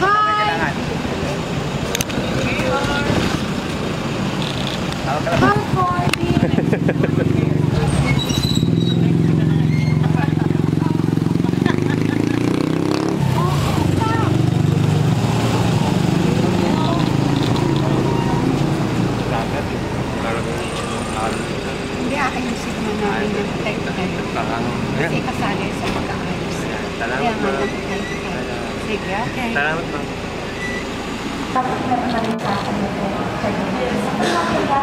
Thôi. sino na nag-type kayo. Kasi kasali sa pag-aayos. Salamat po. Sige, okay. Salamat po. Tapos na pa rin sa akin ito. Sa